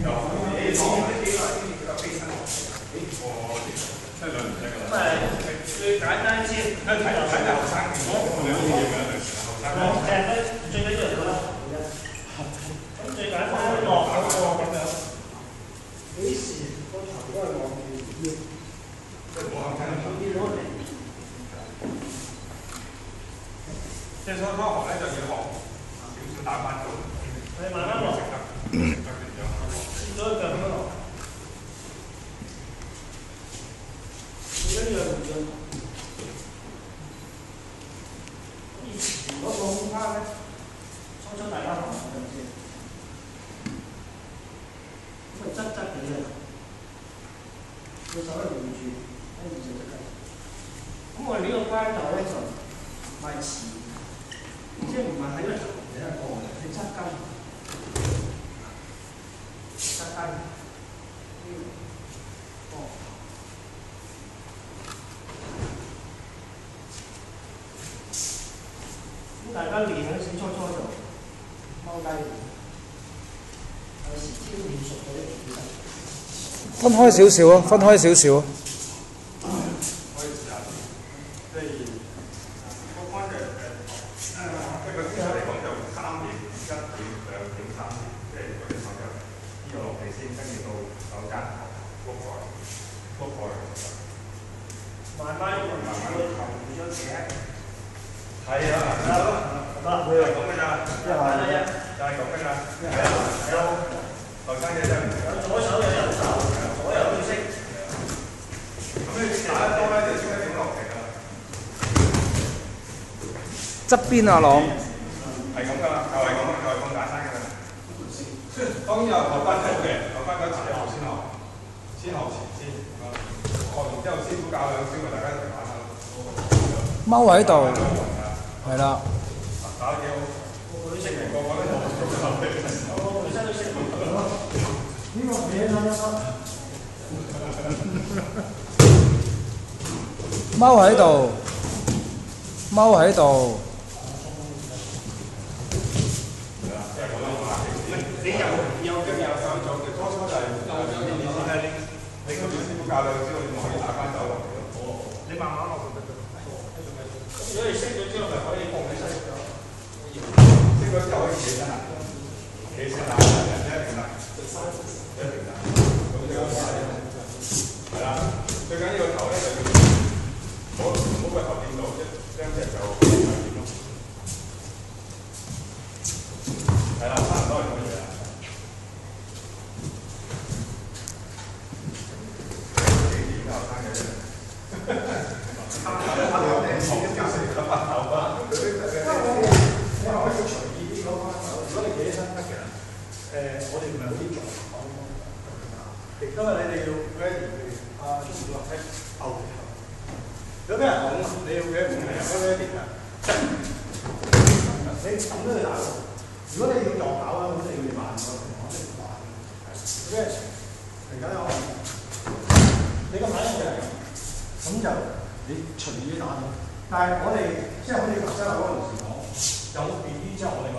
咁誒最簡單先，睇睇睇後生，我兩樣嘢誒，最緊要係啦。咁最簡單落嗰個咁樣。幾時個頭都係望住要，要攞嚟。即係初初學咧就要學少少打翻做，你慢慢落，嗯。試咗一腳咁樣落。最緊要係唔準。以前嗰個空間咧，初初大家學嗰陣先，咁啊側側嘅啫，個手係連住，跟住就側側。咁我哋呢個關頭咧就唔係前，即係唔係喺個頭嘅一個，係側跟，側跟。哦。咁大家練嗰陣初初就踎低，有時先練熟嗰啲其實。分開少少啊，分開少少啊。可以試下，即係個關嘅誒，即係個姿勢嚟講就三點一點兩點三點，即係嗰啲手腳呢個落地先，跟住到手踭碌過碌過嚟。慢慢慢慢個頭唔張頸。係啊，係啊，得，就係咁㗎咋，一係一，就係咁㗎咋，係啊，係啊，後生嘅真係唔有左手有右手，左右都識。咁你打得多咧，就識得點落地㗎啦。側邊啊，朗。係咁㗎啦，就係咁，就係咁簡單㗎啦。當然有後班走嘅，後班走前後先學，先學前先。學完之後師傅教兩招，咪大家一齊玩下咯。踎喺度，係啦。打得幾好，個個都識個個都學我本身都識。呢個嘢啦踎喺度，踎喺度。又又跟又手做嘅，初初就係就係有啲意思係你你跟住師傅教兩招，你可以打翻走落嚟咯。你慢慢落就得㗎。如果你識咗之後，咪可以放起身咗。識咗之後可以企身啦，企身啦，一定得，一定得。咁你講係啦，最緊要唔好唔好個頭掂到，一將隻就掂咯。係啦，差唔多係咁嘅嘢啦。幾點後生嘅啫？黑頭黑頭頂住，加成個白頭啊！因為我哋你可以隨意啲講翻手，如果你企起身得嘅，誒、我哋唔係好今日你哋要 ready 啊，中午落車後有咩人講你要嘅唔係有 ready 㗎？你咁都要打喎。如果你要右搞咧，咁你要慢咗，我哋唔慢。係，因為而家我你個反應就係咁，咁就你隨意打。但係我哋即係好似頭先嗰陣時講，有別於即係我哋個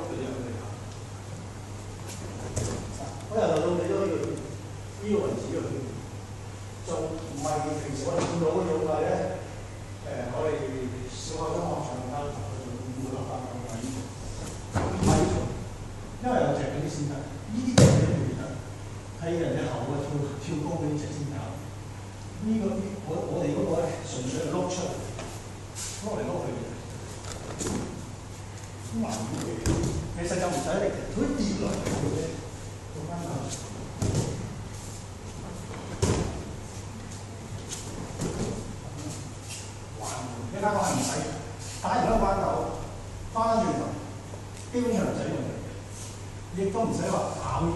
咁難嘅。其實就唔使力，佢跌落嚟嘅啫，做翻頭。還你睇我係唔使，打完一個彎頭，翻轉頭，基本上唔使用力，亦都唔使話跑腰。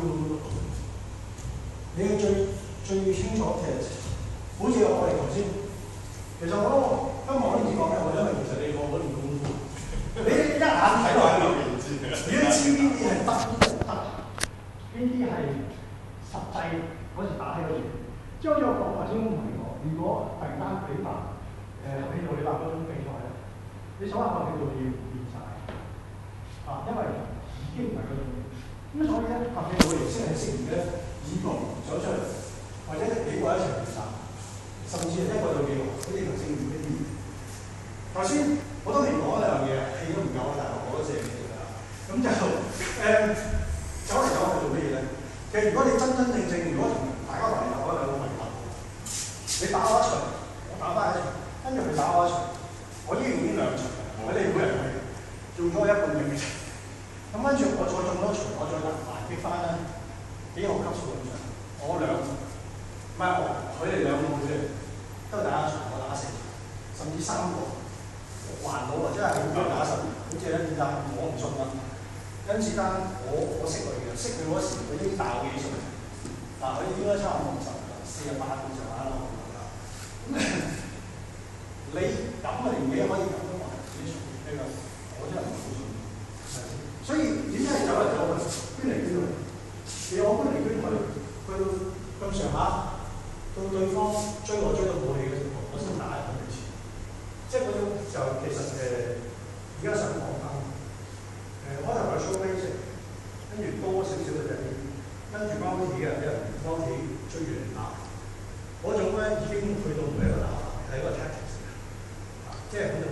你最最清楚嘅，好似我哋頭先，其實我都今日我都唔講嘅，我因為其實你個嗰段功夫，你一眼睇落去，你都知邊啲係得，得，邊啲係實際嗰時打起嗰段。即係好似我講頭先咁同你講，如果突然間比白誒喺度你話嗰種比賽咧，你你手下可能叫你變晒，啊，因為已經唔係嗰種。咁所以咧，合併會形式係適宜咧，以無走出嚟，或者幾個一齊練習，甚至係一個到幾個，好似頭先呢啲。頭先我都未講兩樣嘢，氣都唔夠啊，大學我都寫嘅啦。咁就誒、走嚟走去做乜嘢咧？其實如果你真真正正，如果同大家圍我兩個圍合，你打我一場，我打翻一場，跟住佢打我一場，我依然已經兩場，我哋每人係做咗一半嘅嘅。咁跟住我我再拿埋擊翻咧，幾個級數咁上，我兩唔係我佢哋兩個嘅，都打一場，我打四，甚至三個。還到啊，真係好腳打實，好似咧子彈我唔信啦。甄子丹我我識佢嘅，識佢嗰時佢已經大我幾歲，嗱佢應該差唔多五十，四十八咁上下啦。咁你咁嘅年紀可以咁樣話自己屬於呢個，我真係唔好信。所以點解走嚟走去，捐嚟捐去？其實我捐嚟捐去，去到咁上下，到對方追我追到冇氣嘅時候，我先打入佢前。即係嗰種就其實誒，而家想講翻誒，開頭有 show basic，跟住多少少嘅就係跟住包起嘅，俾人包起追住嚟打，嗰種咧已經去到唔係一個打法，係一個 tactics 啊，即係喺度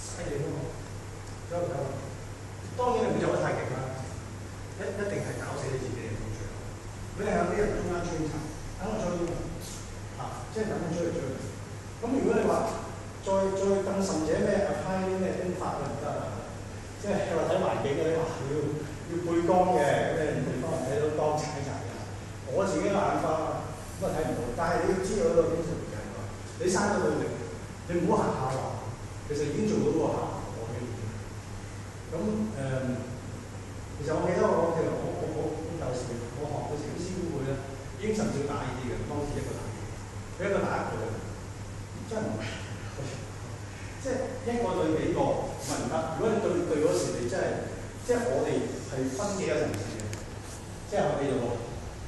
犀利咯，走唔走？當然你唔會走得太勁啦，一一定係搞死你自己嘅到最後。你係有啲人中間追查，等我追啊，即係等佢追嚟追去。咁如果你話，再再更甚者咩啊？派啲咩兵法都唔得啊！即係話睇環境嗰啲話要要背光嘅，咁你地方睇到光踩齊嘅。我自己眼花咁啊睇唔到，但係你要知道一個經常嘅係你生咗努力，你唔好行下話，其實已經做到嗰個效果嘅。咁誒、其實我記得我其實我我我舊時我學嘅時啲師傅會咧，已經甚少打呢啲嘅，當時一個打嘅，佢一個打一個嘅，真係唔係。即係一個對幾個唔係唔得。如果你對對嗰時，你真係即係我哋係分幾個層次嘅，即係我哋就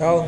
有